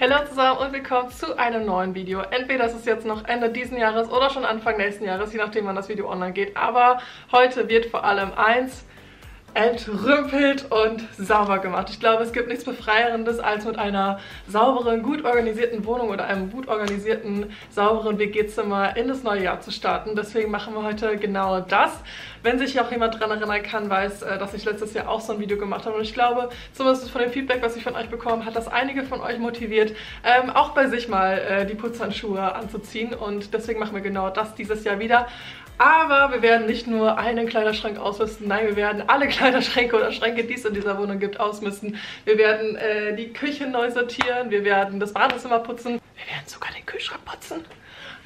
Hallo zusammen und willkommen zu einem neuen Video. Entweder ist es jetzt noch Ende diesen Jahres oder schon Anfang nächsten Jahres, je nachdem wann das Video online geht. Aber heute wird vor allem eins entrümpelt und sauber gemacht. Ich glaube, es gibt nichts Befreierendes, als mit einer sauberen, gut organisierten Wohnung oder einem gut organisierten, sauberen WG-Zimmer in das neue Jahr zu starten. Deswegen machen wir heute genau das. Wenn sich auch jemand daran erinnern kann, weiß, äh, dass ich letztes Jahr auch so ein Video gemacht habe. Und ich glaube, zumindest von dem Feedback, was ich von euch bekommen hat das einige von euch motiviert, ähm, auch bei sich mal äh, die Putzhandschuhe anzuziehen. Und deswegen machen wir genau das dieses Jahr wieder. Aber wir werden nicht nur einen Kleiderschrank ausmisten, nein, wir werden alle Kleiderschränke oder Schränke, die es in dieser Wohnung gibt, ausmisten. Wir werden äh, die Küche neu sortieren, wir werden das Badezimmer putzen, wir werden sogar den Kühlschrank putzen.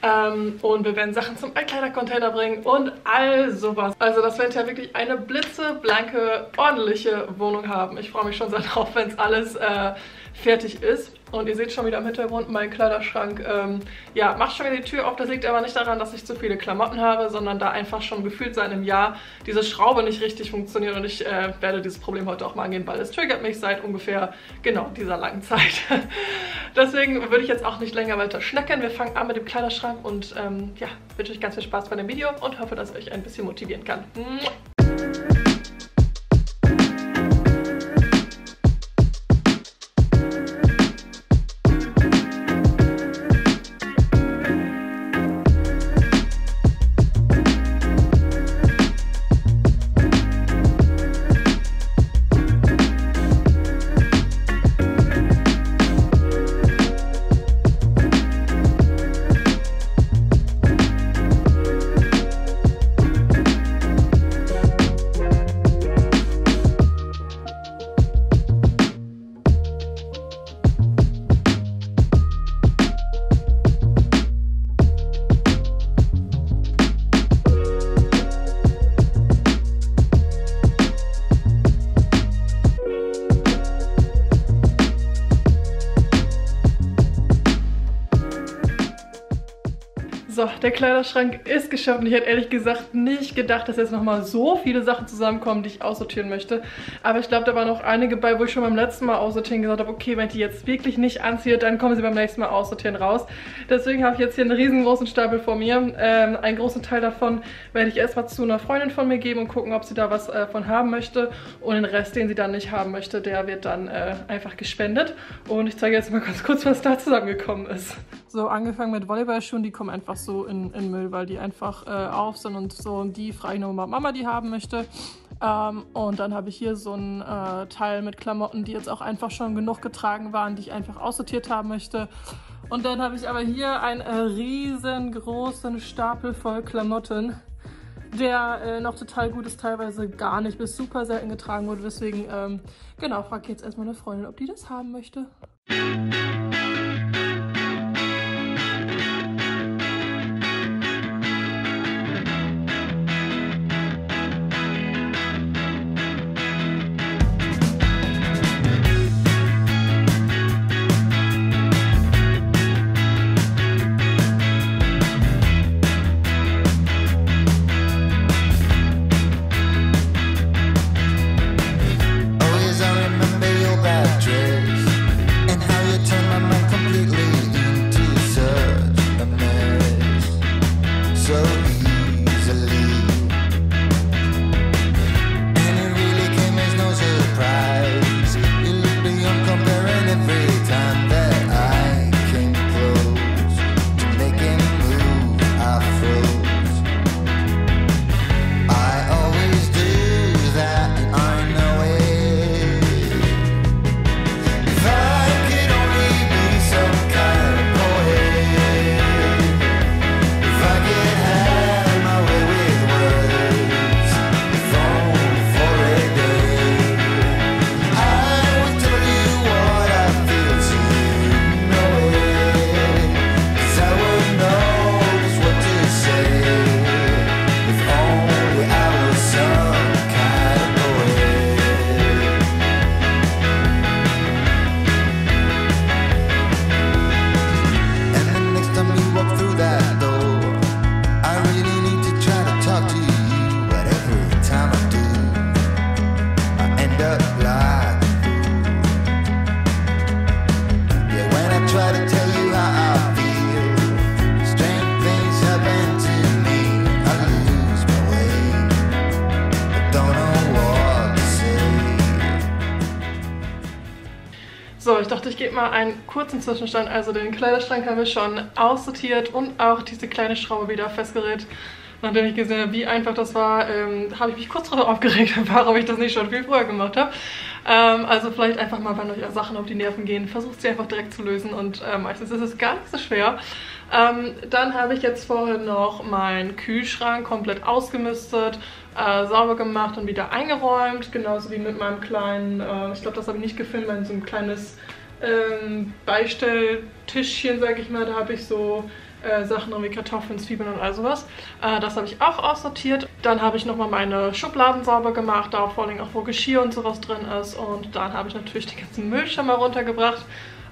Ähm, und wir werden Sachen zum Altkleidercontainer bringen und all sowas. Also das wird ja wirklich eine blitzeblanke, ordentliche Wohnung haben. Ich freue mich schon sehr drauf, wenn es alles äh, fertig ist. Und ihr seht schon wieder im Hintergrund meinen Kleiderschrank. Ähm, ja, macht schon wieder die Tür auf. Das liegt aber nicht daran, dass ich zu viele Klamotten habe, sondern da einfach schon gefühlt seit einem Jahr diese Schraube nicht richtig funktioniert. Und ich äh, werde dieses Problem heute auch mal angehen, weil es triggert mich seit ungefähr, genau, dieser langen Zeit. Deswegen würde ich jetzt auch nicht länger weiter schnecken. Wir fangen an mit dem Kleiderschrank und ähm, ja, wünsche euch ganz viel Spaß bei dem Video und hoffe, dass ich euch ein bisschen motivieren kann. So, der Kleiderschrank ist geschafft und ich hätte ehrlich gesagt nicht gedacht, dass jetzt nochmal so viele Sachen zusammenkommen, die ich aussortieren möchte. Aber ich glaube, da waren auch einige bei, wo ich schon beim letzten Mal aussortieren gesagt habe, okay, wenn ich die jetzt wirklich nicht anziehe, dann kommen sie beim nächsten Mal aussortieren raus. Deswegen habe ich jetzt hier einen riesengroßen Stapel vor mir. Ähm, einen großen Teil davon werde ich erstmal zu einer Freundin von mir geben und gucken, ob sie da was äh, von haben möchte. Und den Rest, den sie dann nicht haben möchte, der wird dann äh, einfach gespendet. Und ich zeige jetzt mal ganz kurz, was da zusammengekommen ist. So, angefangen mit Volleyballschuhen, die kommen einfach so in, in Müll, weil die einfach äh, auf sind und so. Und die frage ich nur mal Mama, die haben möchte. Ähm, und dann habe ich hier so ein äh, Teil mit Klamotten, die jetzt auch einfach schon genug getragen waren, die ich einfach aussortiert haben möchte. Und dann habe ich aber hier einen äh, riesengroßen Stapel voll Klamotten, der äh, noch total gut ist, teilweise gar nicht, bis super selten getragen wurde. Deswegen, ähm, genau, frage ich jetzt erstmal eine Freundin, ob die das haben möchte. Gebe mal einen kurzen Zwischenstand. Also den Kleiderschrank habe ich schon aussortiert und auch diese kleine Schraube wieder festgerät. Nachdem ich gesehen habe, wie einfach das war, ähm, habe ich mich kurz darüber aufgeregt, warum ich das nicht schon viel früher gemacht habe. Ähm, also vielleicht einfach mal, wenn euch Sachen auf die Nerven gehen, versucht sie einfach direkt zu lösen und äh, meistens ist es gar nicht so schwer. Ähm, dann habe ich jetzt vorhin noch meinen Kühlschrank komplett ausgemistet, äh, sauber gemacht und wieder eingeräumt. Genauso wie mit meinem kleinen, äh, ich glaube, das habe ich nicht gefilmt, mein so ein kleines ähm, Beistelltischchen, sage ich mal. Da habe ich so äh, Sachen wie Kartoffeln, Zwiebeln und all sowas. Äh, das habe ich auch aussortiert. Dann habe ich nochmal meine Schubladen sauber gemacht, da vor allem auch wo Geschirr und sowas drin ist. Und dann habe ich natürlich den ganzen Müll schon mal runtergebracht.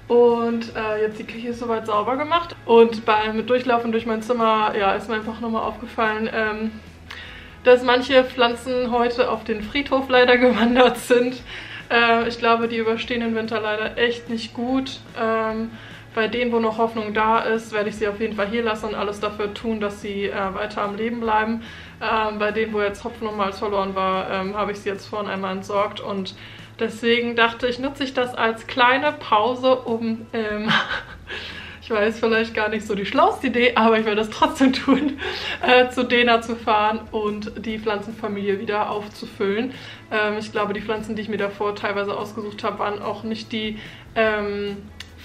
Und äh, jetzt die Küche ist soweit sauber gemacht. Und beim Durchlaufen durch mein Zimmer, ja, ist mir einfach nochmal aufgefallen, ähm, dass manche Pflanzen heute auf den Friedhof leider gewandert sind. Äh, ich glaube, die überstehen den Winter leider echt nicht gut. Ähm, bei denen, wo noch Hoffnung da ist, werde ich sie auf jeden Fall hier lassen und alles dafür tun, dass sie äh, weiter am Leben bleiben. Ähm, bei denen, wo jetzt Hopfen nochmals verloren war, ähm, habe ich sie jetzt vorhin einmal entsorgt und Deswegen dachte ich, nutze ich das als kleine Pause, um, ähm, ich weiß, vielleicht gar nicht so die schlauste Idee, aber ich werde es trotzdem tun, äh, zu Dena zu fahren und die Pflanzenfamilie wieder aufzufüllen. Ähm, ich glaube, die Pflanzen, die ich mir davor teilweise ausgesucht habe, waren auch nicht die ähm,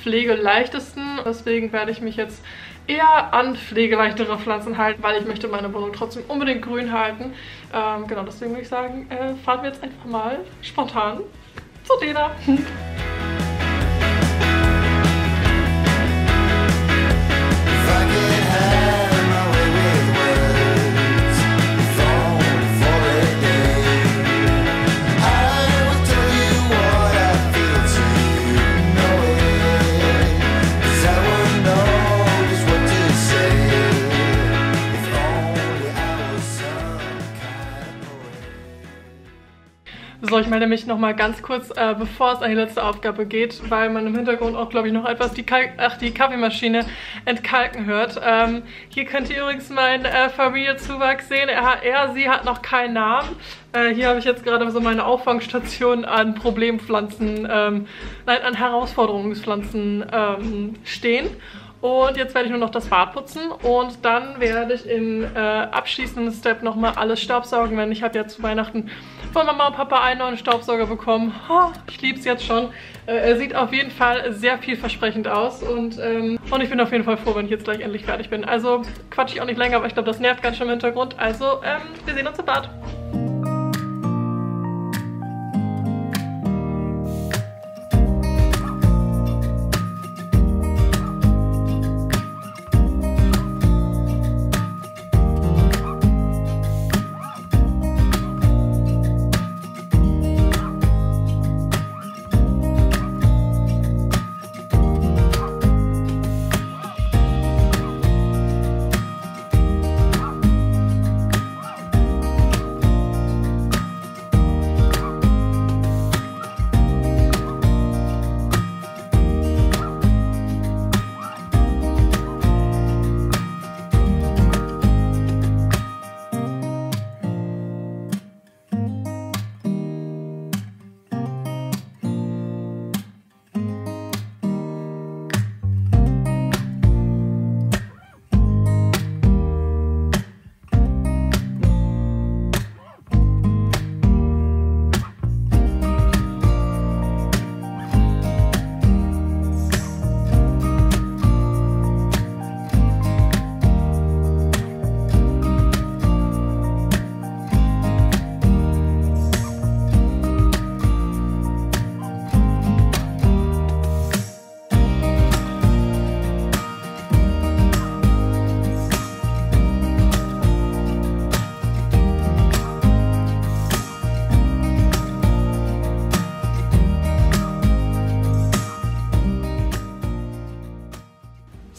pflegeleichtesten. Deswegen werde ich mich jetzt eher an pflegeleichtere Pflanzen halten, weil ich möchte meine Wohnung trotzdem unbedingt grün halten. Ähm, genau, deswegen würde ich sagen, äh, fahren wir jetzt einfach mal spontan zu Dena. melde mich nochmal ganz kurz, äh, bevor es an die letzte Aufgabe geht, weil man im Hintergrund auch, glaube ich, noch etwas die, Kalk Ach, die Kaffeemaschine entkalken hört. Ähm, hier könnt ihr übrigens meinen äh, Familienzuwachs sehen. Er, er, sie hat noch keinen Namen. Äh, hier habe ich jetzt gerade so meine Auffangstation an Problempflanzen, ähm, nein, an Herausforderungspflanzen ähm, stehen. Und jetzt werde ich nur noch das Bad putzen und dann werde ich im äh, abschließenden Step nochmal alles staubsaugen, denn ich habe ja zu Weihnachten von Mama und Papa einen neuen Staubsauger bekommen. Oh, ich liebe es jetzt schon. Äh, er sieht auf jeden Fall sehr vielversprechend aus und, ähm, und ich bin auf jeden Fall froh, wenn ich jetzt gleich endlich fertig bin. Also quatsch ich auch nicht länger, aber ich glaube, das nervt ganz schön im Hintergrund. Also ähm, wir sehen uns im Bad.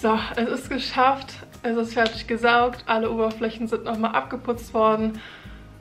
So, es ist geschafft. Es ist fertig gesaugt. Alle Oberflächen sind nochmal abgeputzt worden.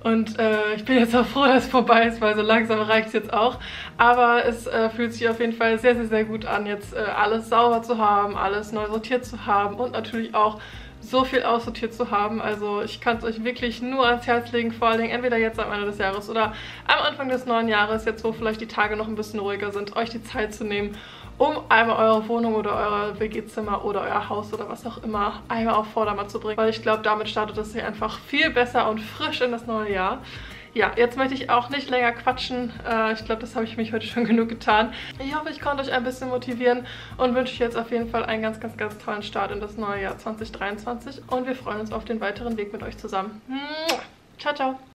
Und äh, ich bin jetzt auch froh, dass es vorbei ist, weil so langsam reicht es jetzt auch. Aber es äh, fühlt sich auf jeden Fall sehr, sehr, sehr gut an, jetzt äh, alles sauber zu haben, alles neu sortiert zu haben und natürlich auch so viel aussortiert zu haben. Also ich kann es euch wirklich nur ans Herz legen, vor allen Dingen entweder jetzt am Ende des Jahres oder am Anfang des neuen Jahres, jetzt wo vielleicht die Tage noch ein bisschen ruhiger sind, euch die Zeit zu nehmen, um einmal eure Wohnung oder euer WG-Zimmer oder euer Haus oder was auch immer einmal auf Vordermann zu bringen. Weil ich glaube, damit startet es hier einfach viel besser und frisch in das neue Jahr. Ja, jetzt möchte ich auch nicht länger quatschen. Äh, ich glaube, das habe ich mich heute schon genug getan. Ich hoffe, ich konnte euch ein bisschen motivieren und wünsche euch jetzt auf jeden Fall einen ganz, ganz, ganz tollen Start in das neue Jahr 2023. Und wir freuen uns auf den weiteren Weg mit euch zusammen. Ciao, ciao.